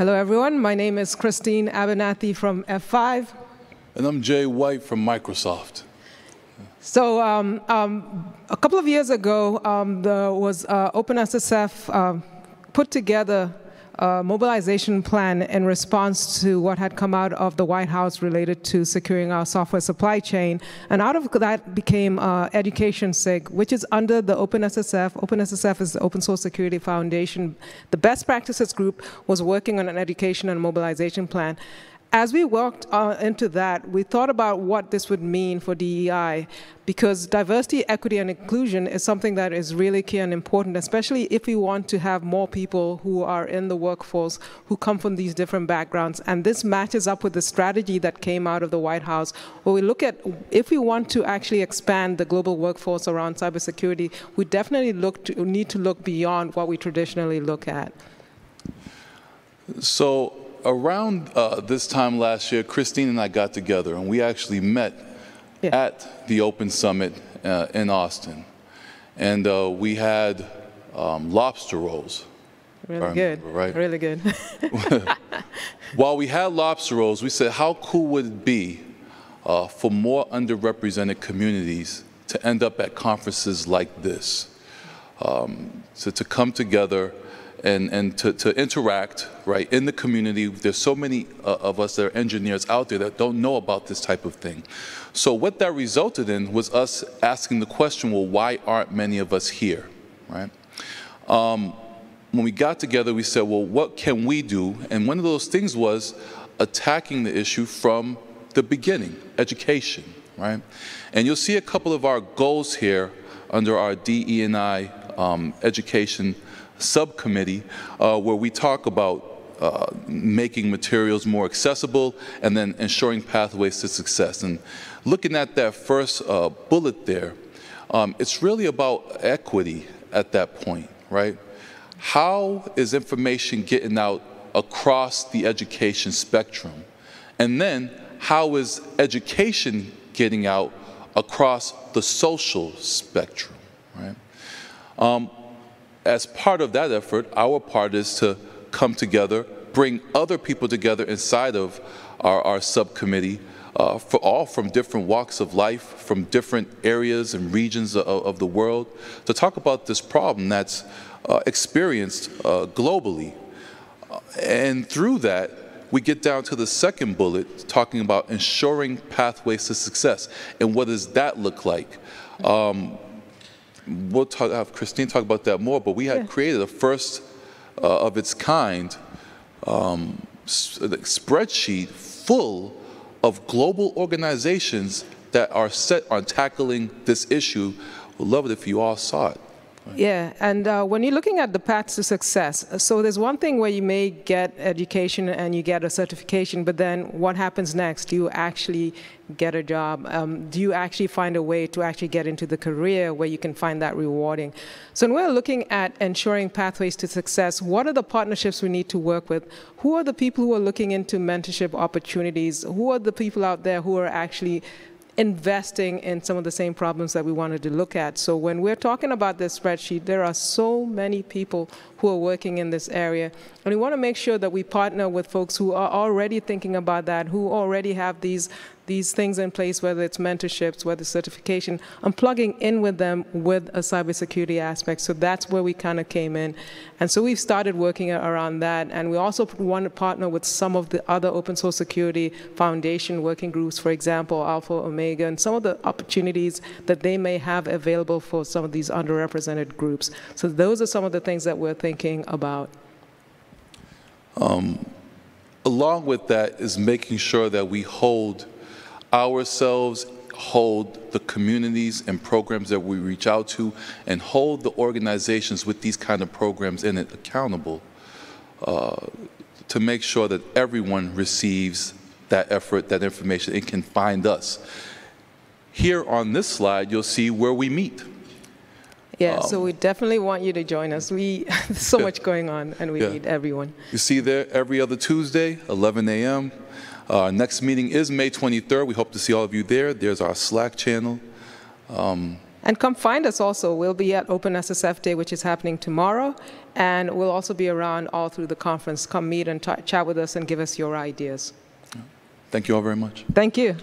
Hello, everyone. My name is Christine Abernathy from F5. And I'm Jay White from Microsoft. So um, um, a couple of years ago, um, there was uh, OpenSSF uh, put together a mobilization plan in response to what had come out of the White House related to securing our software supply chain. And out of that became uh, Education SIG, which is under the OpenSSF. OpenSSF is the Open Source Security Foundation. The best practices group was working on an education and mobilization plan. As we walked uh, into that, we thought about what this would mean for DEI, because diversity, equity, and inclusion is something that is really key and important, especially if we want to have more people who are in the workforce who come from these different backgrounds. And this matches up with the strategy that came out of the White House, where we look at if we want to actually expand the global workforce around cybersecurity, we definitely look to, need to look beyond what we traditionally look at. So around uh, this time last year, Christine and I got together and we actually met yeah. at the Open Summit uh, in Austin. And uh, we had um, lobster rolls. Really good. right? Really good. While we had lobster rolls, we said, how cool would it be uh, for more underrepresented communities to end up at conferences like this? Um, so to come together and, and to, to interact, right, in the community. There's so many uh, of us that are engineers out there that don't know about this type of thing. So what that resulted in was us asking the question, well, why aren't many of us here, right? Um, when we got together, we said, well, what can we do? And one of those things was attacking the issue from the beginning, education, right? And you'll see a couple of our goals here under our DE&I um, education subcommittee uh, where we talk about uh, making materials more accessible and then ensuring pathways to success. And looking at that first uh, bullet there, um, it's really about equity at that point, right? How is information getting out across the education spectrum? And then how is education getting out across the social spectrum, right? Um, as part of that effort, our part is to come together, bring other people together inside of our, our subcommittee, uh, for all from different walks of life, from different areas and regions of, of the world, to talk about this problem that's uh, experienced uh, globally. And through that, we get down to the second bullet, talking about ensuring pathways to success. And what does that look like? Um, we'll talk, have Christine talk about that more, but we had yeah. created a first uh, of its kind um, spreadsheet full of global organizations that are set on tackling this issue. We'd love it if you all saw it. Yeah, and uh, when you're looking at the paths to success, so there's one thing where you may get education and you get a certification, but then what happens next? Do you actually get a job? Um, do you actually find a way to actually get into the career where you can find that rewarding? So when we're looking at ensuring pathways to success, what are the partnerships we need to work with? Who are the people who are looking into mentorship opportunities? Who are the people out there who are actually investing in some of the same problems that we wanted to look at. So when we're talking about this spreadsheet, there are so many people who are working in this area. And we want to make sure that we partner with folks who are already thinking about that, who already have these these things in place, whether it's mentorships, whether it's certification, I'm plugging in with them with a cybersecurity aspect. So that's where we kind of came in. And so we've started working around that. And we also want to partner with some of the other open source security foundation working groups, for example, Alpha Omega, and some of the opportunities that they may have available for some of these underrepresented groups. So those are some of the things that we're thinking about. Um, along with that is making sure that we hold ourselves, hold the communities and programs that we reach out to, and hold the organizations with these kind of programs in it accountable uh, to make sure that everyone receives that effort, that information, and can find us. Here on this slide, you'll see where we meet. Yeah, um, so we definitely want you to join us. We there's so much going on, and we yeah. need everyone. You see there every other Tuesday, 11 a.m. Our next meeting is May 23rd. We hope to see all of you there. There's our Slack channel. Um, And come find us also. We'll be at Open SSF Day, which is happening tomorrow, and we'll also be around all through the conference. Come meet and chat with us and give us your ideas. Thank you all very much. Thank you.